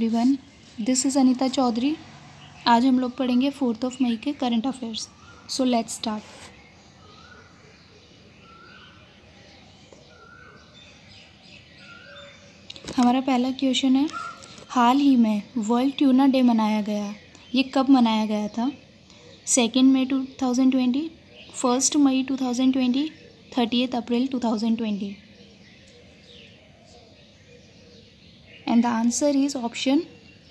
Everyone this is Anita Chaudhary आज हम लोग पढ़ेंगे फोर्थ ऑफ़ मई के current affairs so let's start हमारा पहला क्वेश्चन है, हाल ही में वर्ल्ड ट्यूना डे मनाया गया। ये कब मनाया गया था? Second May two thousand twenty first May two thousand twenty thirty April two thousand twenty and the answer is option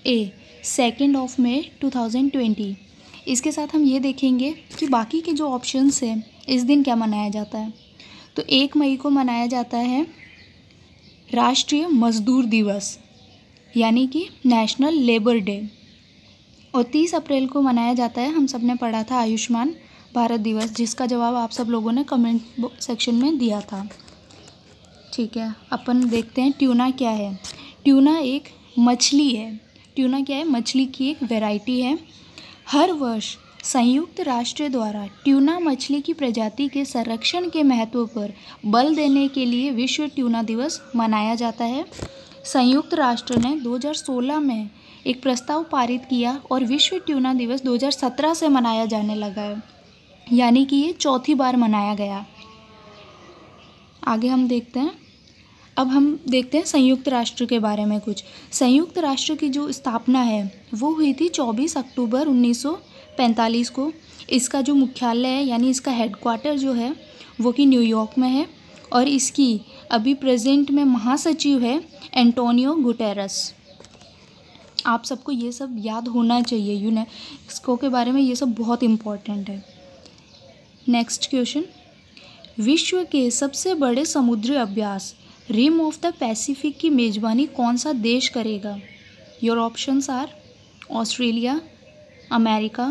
A second of May two thousand twenty इसके साथ हम ये देखेंगे कि बाकी के जो ऑप्शंस हैं, इस दिन क्या मनाया जाता है। तो एक मई को मनाया जाता है राष्ट्रीय मजदूर दिवस, यानी कि नेशनल लेबर डे और तीस अप्रैल को मनाया जाता है, हम सबने पढ़ा था आयुष्मान भारत दिवस, जिसका जवाब आप सब लोगों ने कमेंट सेक्शन में दिया था। ठीक है, अपन देखते हैं ट्यूना क्या है। ट्यूना एक मछली है। ट्यूना क्या है? मछली की एक वैरायटी है। हर वर्ष संयुक्त राष्ट्र द्वारा ट्यूना मछली की प्रजाति के संरक्षण के महत्व पर बल देने के लिए विश्व ट्यूना दिवस मनाया जाता है। संयुक्त राष्ट्र ने 2016 में एक प्रस्ताव पारित किया और विश्व ट्यूना दिवस 2017 से मनाया जाने लगा है। यानी कि ये चौथी बार मनाया गया। आगे हम देखते हैं। अब हम देखते हैं संयुक्त राष्ट्र के बारे में कुछ। संयुक्त राष्ट्र की जो स्थापना है, वो हुई थी 24 अक्टूबर 1945 को। इसका जो मुख्यालय है, यानी इसका हेडक्वार्टर जो है, वो कि न्यूयॉर्क में है और इसकी अभी प्रेजेंट में महासचिव है एंटोनियो गुटेरस। आप सबको ये सब याद होना चाहिए, यूनेस्को के बारे में ये सब बहुत इम्पोर्टेंट है। नेक्स्ट क्वेश्चन विश्व के सबसे बड़े समुद्री अभ्यास रिम ऑफ़ द पैसिफिक की मेज़बानी कौन सा देश करेगा? Your options are Australia America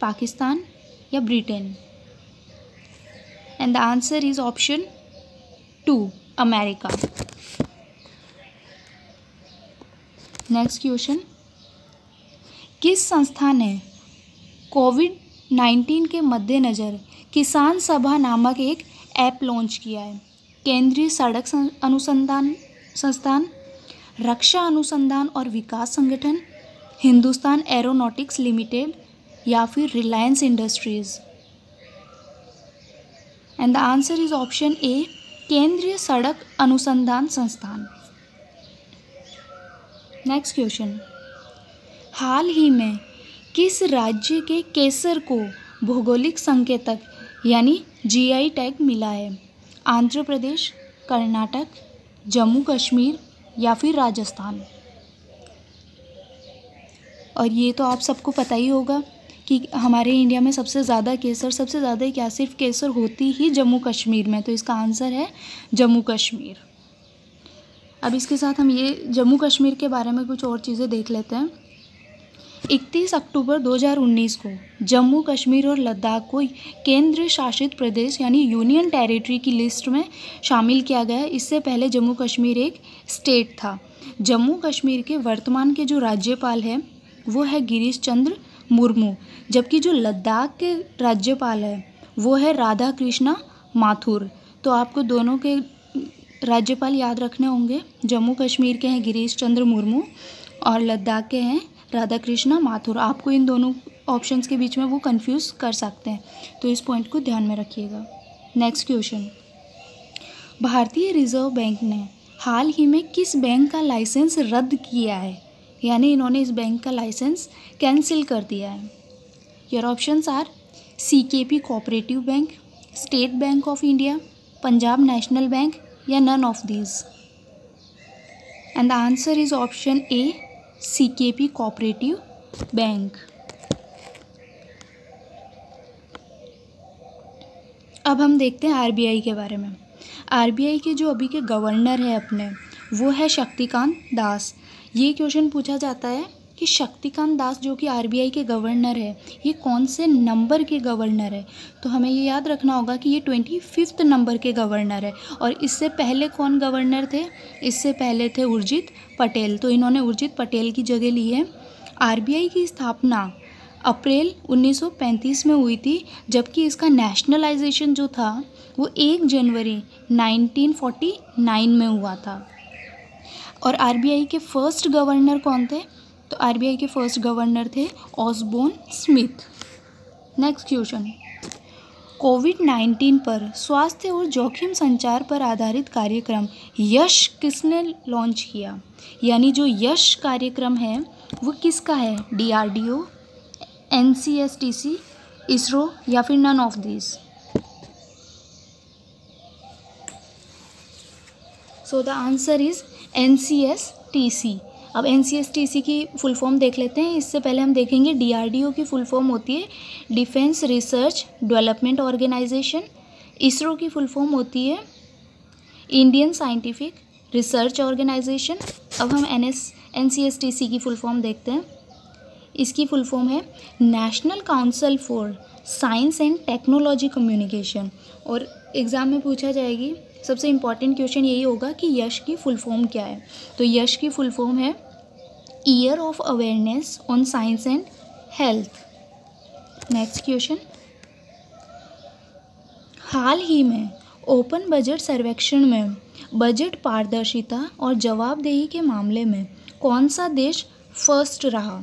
Pakistan या Britain and the answer is option two America next question किस संस्था ने कोविड नाइन्टीन के मद्देनज़र किसान सभा नामक एक ऐप लॉन्च किया है? केंद्रीय सड़क अनुसंधान संस्थान, रक्षा अनुसंधान और विकास संगठन, हिंदुस्तान एरोनॉटिक्स लिमिटेड या फिर Reliance Industries. And the answer is option A केंद्रीय सड़क अनुसंधान संस्थान। नेक्स्ट क्वेश्चन हाल ही में किस राज्य के केसर को भौगोलिक संकेतक यानी जीआई टैग मिला है? आंध्र प्रदेश, कर्नाटक, जम्मू कश्मीर या फिर राजस्थान। और ये तो आप सबको पता ही होगा कि हमारे इंडिया में सबसे ज़्यादा केसर, सबसे ज़्यादा क्या सिर्फ़ केसर होती ही जम्मू कश्मीर में। तो इसका आंसर है जम्मू कश्मीर। अब इसके साथ हम ये जम्मू कश्मीर के बारे में कुछ और चीज़ें देख लेते हैं। इकतीस अक्टूबर 2019 को जम्मू कश्मीर और लद्दाख को केंद्र शासित प्रदेश यानी यूनियन टेरिटरी की लिस्ट में शामिल किया गया। इससे पहले जम्मू कश्मीर एक स्टेट था। जम्मू कश्मीर के वर्तमान के जो राज्यपाल हैं, वो है गिरीश चंद्र मुर्मू, जबकि जो लद्दाख के राज्यपाल है, वो है राधा कृष्णा माथुर। तो आपको दोनों के राज्यपाल याद रखने होंगे। जम्मू कश्मीर के हैं गिरीश चंद्र मुर्मू और लद्दाख के हैं राधा कृष्णा माथुर, आपको इन दोनों ऑप्शंस के बीच में वो कंफ्यूज कर सकते हैं। तो इस पॉइंट को ध्यान में रखिएगा। नेक्स्ट क्वेश्चन भारतीय रिज़र्व बैंक ने हाल ही में किस बैंक का लाइसेंस रद्द किया है? यानी इन्होंने इस बैंक का लाइसेंस कैंसिल कर दिया है। Your options are C K P cooperative bank State Bank of India Punjab national bank या none of these and the answer is option A C K P cooperative bank अब हम देखते हैं RBI के बारे में। आरबीआई के जो अभी के गवर्नर है अपने, वो है शक्तिकांत दास। ये क्वेश्चन पूछा जाता है कि शक्तिकांत दास जो कि आरबीआई के गवर्नर है, ये कौन से नंबर के गवर्नर है? तो हमें ये याद रखना होगा कि ये ट्वेंटी फिफ्थ नंबर के गवर्नर है। और इससे पहले कौन गवर्नर थे? इससे पहले थे उर्जित पटेल। तो इन्होंने उर्जित पटेल की जगह ली है। आरबीआई की स्थापना अप्रैल 1935 में हुई थी, जबकि इसका नेशनलाइजेशन जो था, वो एक जनवरी 1949 में हुआ था। और आरबीआई के फ़र्स्ट गवर्नर कौन थे? तो आरबीआई के फ़र्स्ट गवर्नर थे Osborne Smith next question covid nineteen पर स्वास्थ्य और जोखिम संचार पर आधारित कार्यक्रम यश किसने लॉन्च किया? यानी जो यश कार्यक्रम है, वो किसका है? डीआरडीओ एनसीएसटीसी इसरो या फिर none of this so the answer is N C S T C अब एन सी की फुल फॉर्म देख लेते हैं। इससे पहले हम देखेंगे डी आर डी ओ की फुल फॉर्म होती है। Defence research development organisation ISRO की फुल फॉर्म होती है। इंडियन साइंटिफिक रिसर्च ऑर्गेनाइजेशन अब हम N S N C S T C की फुल फॉर्म देखते हैं। इसकी फुल फॉर्म है national council for science and technology communication और एग्ज़ाम में पूछा जाएगी सबसे इंपॉर्टेंट क्वेश्चन यही होगा कि यश की फुल फॉर्म क्या है? तो यश की फुल फॉर्म है year of awareness on science and health next question हाल ही में ओपन बजट सर्वेक्षण में बजट पारदर्शिता और जवाबदेही के मामले में कौन सा देश फ़र्स्ट रहा?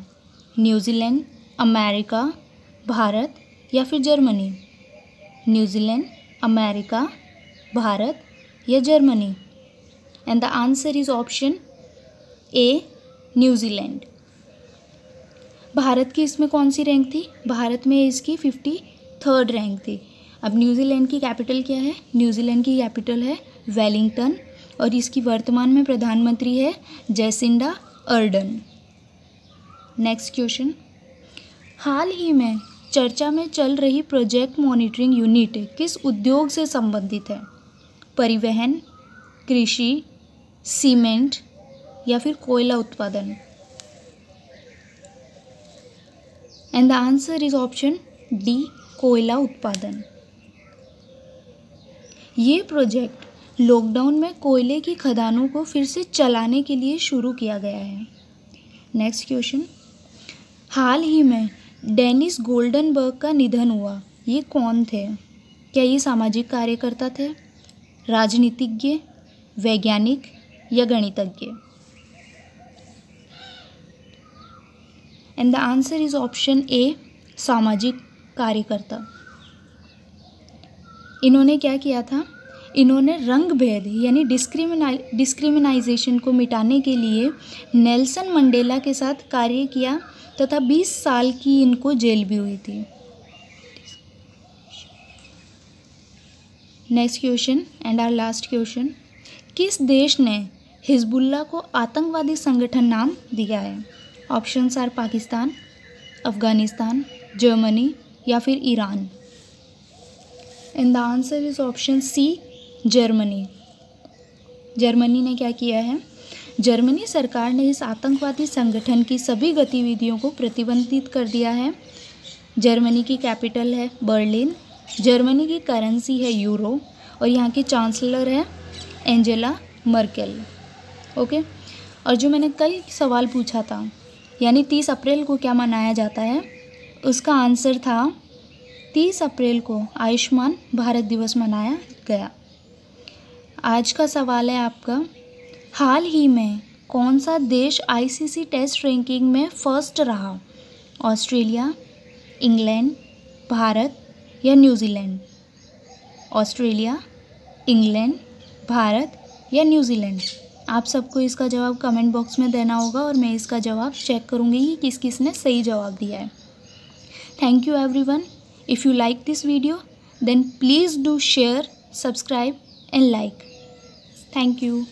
न्यूजीलैंड अमेरिका भारत या फिर जर्मनी न्यूजीलैंड अमेरिका भारत या Germany? And the answer is option A New Zealand Bharat की इसमें कौन सी रैंक थी? भारत में इसकी फिफ्टी थर्ड रैंक थी। अब न्यूजीलैंड की कैपिटल क्या है? न्यूजीलैंड की कैपिटल है वेलिंगटन और इसकी वर्तमान में प्रधानमंत्री है जैसिंडा अर्डन नेक्स्ट क्वेश्चन हाल ही में चर्चा में चल रही प्रोजेक्ट मॉनिटरिंग यूनिट किस उद्योग से संबंधित है? परिवहन, कृषि, सीमेंट या फिर कोयला उत्पादन? And the answer is option D कोयला उत्पादन. ये प्रोजेक्ट लॉकडाउन में कोयले की खदानों को फिर से चलाने के लिए शुरू किया गया है। नेक्स्ट क्वेश्चन हाल ही में डेनिस गोल्डनबर्ग का निधन हुआ, ये कौन थे? क्या ये सामाजिक कार्यकर्ता थे? राजनीतिज्ञ, वैज्ञानिक या गणितज्ञ? And the answer is option A सामाजिक कार्यकर्ता। इन्होंने क्या किया था? इन्होंने रंग भेद, यानी डिस्क्रिमिना डिस्क्रिमिनाइजेशन को मिटाने के लिए नेल्सन मंडेला के साथ कार्य किया तथा 20 साल की इनको जेल भी हुई थी। Next question and our last question किस देश ने हिजबुल्ला को आतंकवादी संगठन नाम दिया है? Options are Pakistan, Afghanistan, Germany या फिर Iran. And the answer is option C Germany. Germany ने क्या किया है? जर्मनी सरकार ने इस आतंकवादी संगठन की सभी गतिविधियों को प्रतिबंधित कर दिया है। जर्मनी की कैपिटल है बर्लिन। जर्मनी की करेंसी है यूरो और यहाँ की चांसलर है एंजेला मर्केल, ओके? और जो मैंने कल सवाल पूछा था, यानी तीस अप्रैल को क्या मनाया जाता है, उसका आंसर था तीस अप्रैल को आयुष्मान भारत दिवस मनाया गया। आज का सवाल है आपका, हाल ही में कौन सा देश आईसीसी टेस्ट रैंकिंग में फ़र्स्ट रहा? ऑस्ट्रेलिया, इंग्लैंड, भारत या न्यूजीलैंड ऑस्ट्रेलिया, इंग्लैंड, भारत या न्यूजीलैंड आप सबको इसका जवाब कमेंट बॉक्स में देना होगा और मैं इसका जवाब चेक करूँगी कि किस किस ने सही जवाब दिया है। Thank you everyone if you like this video then please do share subscribe and like thank you